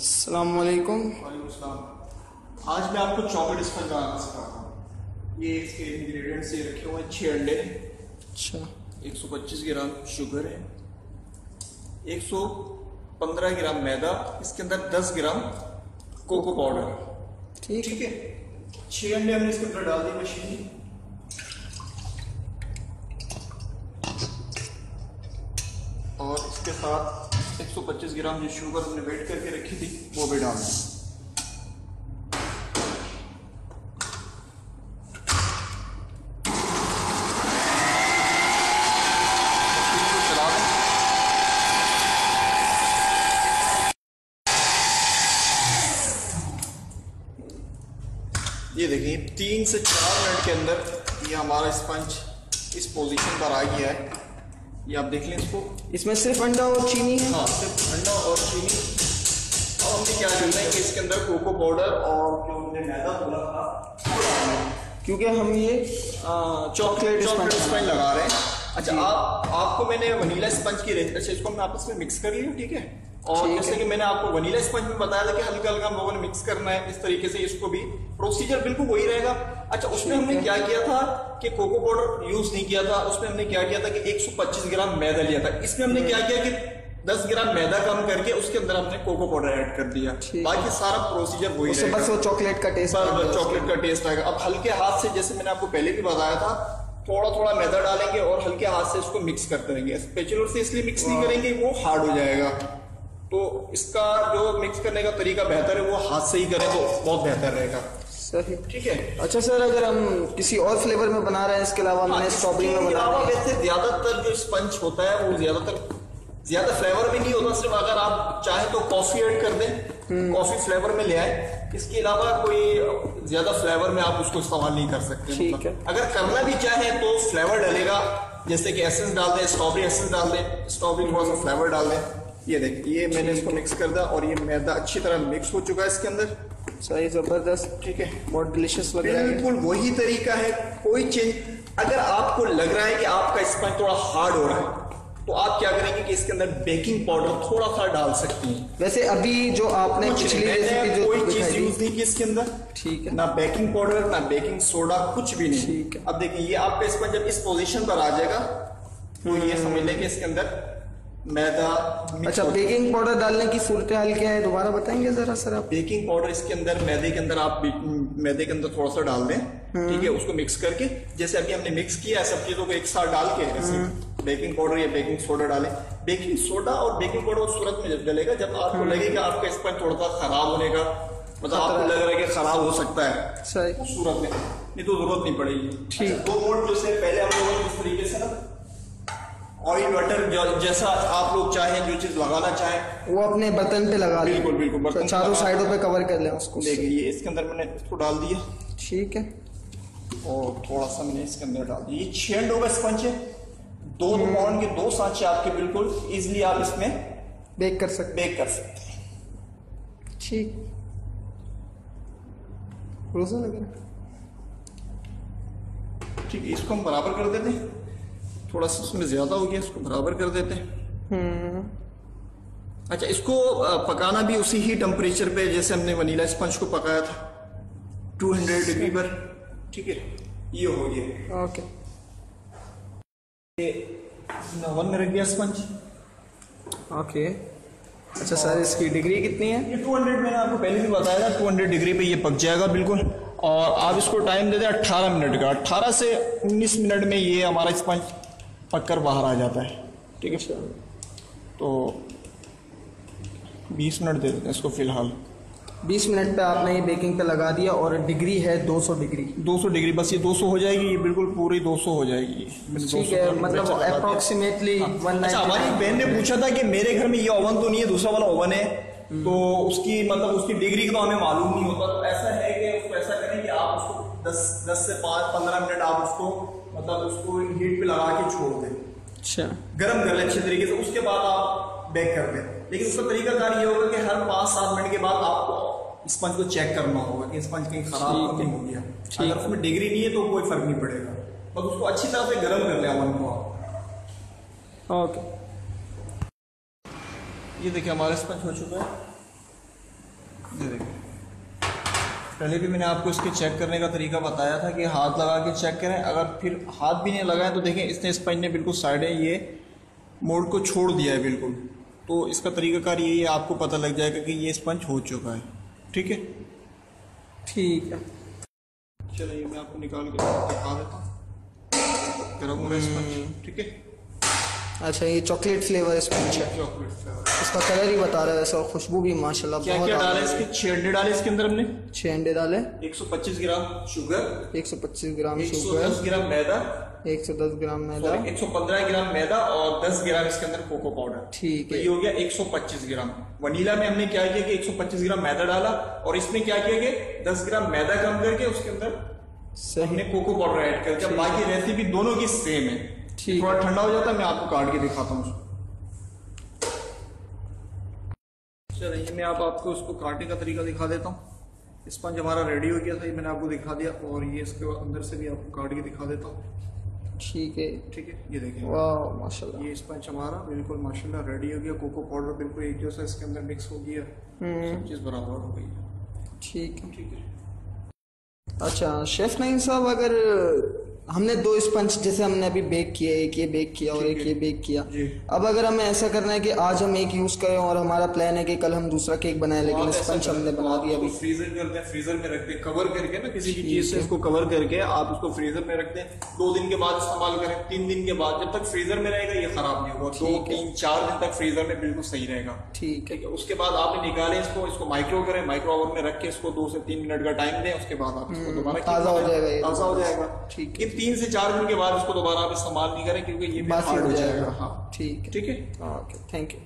अस्सलाम। आज मैं आपको चॉकलेट स्पंज बनाना सिखाता हूँ। ये इसके इंग्रेडिएंट्स ये रखे हुए हैं छः अंडे। अच्छा। 125 ग्राम शुगर है। 115 ग्राम मैदा इसके अंदर 10 ग्राम कोको पाउडर ठीक। ठीक है? छः अंडे हमने इसके अंदर डाल दिए मशीन में। और इसके साथ 125 ग्राम जो शुगर हमने वेट करके रखी थी। वो भी डाल दी। ये देखिए, तीन से चार मिनट के अंदर ये हमारा स्पंज इस पोजीशन पर आ गया है। ये आप देख लें इसको। इसमें सिर्फ़ अंडा और चीनी है। हाँ सिर्फ़ अंडा और चीनी। और हमने क्या करना है कि इसके अंदर कोको पाउडर और जो हमने मैदा बोला था क्योंकि हम ये चॉकलेट चॉकलेट स्पंज लगा रहे हैं। अच्छा आप आपको मैंने वनीला स्पंज की रेंज अच्छा इसको मैं आपस में मिक्स कर लिया ठीक है? और जैसे। कि मैंने आपको वनीला स्पंज में बताया था कि हल्का हल्का हम लोगों ने मिक्स करना है इस तरीके से इसको भी प्रोसीजर बिल्कुल वही रहेगा। अच्छा उसमें हमने क्या किया था कि कोको पाउडर यूज़ नहीं किया था उसमें हमने क्या किया था कि 125 ग्राम मैदा लिया था। इसमें हमने क्या किया कि 10 ग्राम मैदा कम करके उसके अंदर हमने कोको पाउडर ऐड कर दिया। बाकी सारा प्रोसीजर वही बस वो चॉकलेट का टेस्ट बस बस चॉकलेट का टेस्ट आएगा। अब हल्के हाथ से जैसे मैंने आपको पहले भी बताया था थोड़ा थोड़ा मैदा डालेंगे और हल्के हाथ से इसको मिक्स करते रहेंगे स्पेचुलर से इसलिए मिक्स नहीं करेंगे वो हार्ड हो जाएगा। तो इसका जो मिक्स करने का तरीका बेहतर है वो हाथ से ही करें तो बहुत बेहतर रहेगा। सही। ठीक है? अच्छा सर अगर हम किसी और फ्लेवर में बना रहे हैं इसके अलावा मैंने स्ट्रॉबेरी में बना रहे हैं। वैसे ज़्यादातर जो स्पंज होता है वो ज़्यादातर ज़्यादा फ्लेवर भी नहीं होता सिर्फ़ अगर आप चाहे तो कॉफ़ी ऐड कर दें कॉफ़ी फ्लेवर में ले आए। इसके अलावा कोई ज़्यादा फ्लेवर में आप उसको इस्तेमाल नहीं कर सकते। ठीक मतलब। है। अगर करना भी चाहे तो फ्लेवर डलेगा जैसे कि एसेंस डाल दें स्ट्रॉबेरी एसेंस डाल दें स्ट्रॉबेरी थोड़ा सा फ्लेवर डाल दें। ये देखिए ये मैंने इसको मिक्स कर दिया और ये मैदा अच्छी तरह मिक्स हो चुका है इसके अंदर। सही ज़बरदस्त ठीक है। बहुत डिलीशियस लग रहा है। बिल्कुल वही तरीका है कोई चेंज अगर आपको लग रहा है कि आपका स्पंज थोड़ा हार्ड हो रहा है तो आप क्या करेंगे कि इसके अंदर बेकिंग पाउडर थोड़ा सा डाल सकती हैं। वैसे अभी जो आपने पिछली रेसिपी जो कोई चीज़ यूज़ नहीं की इसके अंदर। ठीक है। ना बेकिंग पाउडर ना बेकिंग सोडा कुछ भी नहीं। ठीक है। अब देखिए ये आपका स्पंज जब इस पोजीशन पर आ जाएगा तो ये समझ लें कि इसके अंदर मैदा अच्छा बेकिंग पाउडर डालने की सूरत हाल क्या है? दोबारा बताएँगे जरा सर आप। बेकिंग पाउडर इसके अंदर मैदे के अंदर आप मैदे के अंदर थोड़ा सा डाल दें ठीक है? उसको मिक्स करके जैसे अभी हमने मिक्स किया है सब चीज़ों को एक साथ डाल के ऐसे बेकिंग पाउडर या बेकिंग सोडा डालें। बेकिंग सोडा और बेकिंग पाउडर उस सूरत में जब डलेगा जब आपको लगेगा आपका स्पंज थोड़ा सा खराब होने का मतलब आपको लग रहा है कि खराब हो सकता है सही। उस सूरत में। नहीं तो ज़रूरत नहीं पड़ेगी। ठीक। अच्छा, दो मोड जो से पहले हम लोगों ने इस तरीके से ना ऑयल बटर जैसा आप लोग चाहें जो चीज़ लगाना चाहें। वो अपने बर्तन पे लगा लें बिल्कुल, बिल्कुल, बर्तन चारों साइडों पे कवर कर लें उसको। देखिए ये इसके अंदर मैंने इसको डाल दिया। ठीक है। और थोड़ा सा मैंने इसके अंदर डाल दिया। ये छह अंडों का स्पंज है। दो पाउंड के दो सांचे आपके बिल्कुल इजीली आप इसमें बेक कर सकते बेक कर सकते हैं। ठीक। रोजा लग। रहा ठीक इसको हम बराबर कर देते हैं। थोड़ा सा उसमें ज़्यादा हो गया इसको बराबर कर देते हैं। हम्म। अच्छा इसको पकाना भी उसी ही टेम्परेचर पे जैसे हमने वनीला स्पंज को पकाया था। 200 डिग्री पर। ठीक है? ये हो गया। ओके ये ओवन में रख दिया स्पंज ओके अच्छा सर इसकी डिग्री कितनी है? ये 200 मैंने आपको पहले भी बताया था 200 डिग्री पे ये पक जाएगा बिल्कुल। और आप इसको टाइम दे दें 18 मिनट का। 18 से 19 मिनट में ये हमारा स्पंज पक कर बाहर आ जाता है। ठीक है सर। तो 20 मिनट दे देते हैं इसको फ़िलहाल। 20 मिनट पे आपने ये बेकिंग पे लगा दिया और डिग्री है 200 डिग्री। 200 डिग्री बस ये 200 हो जाएगी ये बिल्कुल पूरी 200 हो जाएगी। ठीक है मतलब temperature लगा दिया। अप्रोक्सीमेटली अच्छा हमारी बहन ने पूछा था कि मेरे घर में ये ओवन तो नहीं है दूसरा वाला ओवन है। तो उसकी मतलब उसकी डिग्री का तो हमें मालूम नहीं होता तो ऐसा 10 10 से 5 15 मिनट आप उसको मतलब उसको हीट पे लगा के छोड़ दें। अच्छा। गर्म कर लें अच्छे तरीके से उसके बाद आप बेक कर दें। लेकिन उसका तरीका कार ये होगा कि हर पाँच सात मिनट के बाद आपको स्पंज को चेक करना होगा कि स्पंज कहीं खराब तो नहीं हो। गया। अगर उसमें डिग्री नहीं है तो कोई फ़र्क नहीं पड़ेगा। बस उसको अच्छी तरह से गर्म कर लें ओवन को आप। ओके। ये देखिए हमारा स्पंज हो चुका है। ये देखिए। पहले भी मैंने आपको इसके चेक करने का तरीका बताया था कि हाथ लगा के चेक करें। अगर फिर हाथ भी नहीं लगाएँ तो देखें इसने स्पंज ने बिल्कुल साइडें ये मोड को छोड़ दिया है बिल्कुल। तो इसका तरीकाकार यही है आपको पता लग जाएगा कि ये स्पंज हो चुका है। ठीक है? ठीक है। चलिए मैं आपको निकाल के दिखा देता हूँ। गर्म हो रहा है स्पंज ठीक है? अच्छा ये चॉकलेट फ्लेवर है चॉकलेट फ्लेवर इसका कलर ही बता रहा है वैसे और खुशबू भी माशाल्लाह क्या बहुत क्या डाला इसके? छह अंडे डाले इसके अंदर हमने? छः अंडे डाले 125 gram sugar. 125 gram sugar. 110 sugar gram मैदा। 110 ग्राम मैदा। 115 ग्राम मैदा और 10 ग्राम इसके अंदर कोको पाउडर। ठीक तो है। ये हो गया 125 ग्राम। वनीला में हमने क्या किया कि 125 ग्राम मैदा डाला और इसमें क्या किया कि 10 ग्राम मैदा कम करके उसके अंदर सही। हमने कोको पाउडर ऐड कर दिया। बाकी रेसिपी दोनों की सेम है। ठीक थोड़ा ठंडा हो जाता है मैं आपको काट के दिखाता हूँ चलिए मैं आप आपको उसको काटने का तरीका दिखा देता हूँ। स्पंज हमारा रेडी हो गया था ये मैंने आपको दिखा दिया और ये इसके अंदर से भी आपको काट के दिखा देता हूँ। ठीक है। ठीक है ये देखिए वाह माशाल्लाह। ये स्पंज हमारा बिल्कुल माशाल्लाह रेडी हो गया। कोको पाउडर बिल्कुल एक जैसा इसके अंदर मिक्स हो गया। सब चीज़ बराबर हो गई है। ठीक है। ठीक है। अच्छा शेफ नईम साहब अगर हमने दो स्पंज जैसे हमने अभी बेक किया एक ये बेक किया और एक ये बेक किया। अब अगर हमें ऐसा करना है कि आज हम एक यूज़ करें और हमारा प्लान है कि कल हम दूसरा केक बनाए तो लेकिन स्पंज हमने तो बना दिया अभी। फ्रीजर करते हैं फ्रीजर में रखते हैं कवर करके ना किसी भी चीज़ से इसको कवर करके आप उसको फ्रीजर में रखते हैं दो दिन के बाद इस्तेमाल करें तीन दिन के बाद जब तक फ्रीजर में रहेगा ये खराब नहीं होगा। दो तीन चार दिन तक फ्रीजर में बिल्कुल सही रहेगा। ठीक है। उसके बाद आपने निकाले इसको इसको माइक्रो करें माइक्रो ओवन में रख के इसको दो से तीन मिनट का टाइम दें उसके बाद आप इसको दोबारा हम्म, ताज़ा हो जाएगा ताज़ा हो जाएगा। ठीक ये तीन से चार दिन के बाद उसको दोबारा आप इस्तेमाल नहीं करें क्योंकि ये हार्ड हो जाएगा। हाँ ठीक है। ठीक है? Okay thank you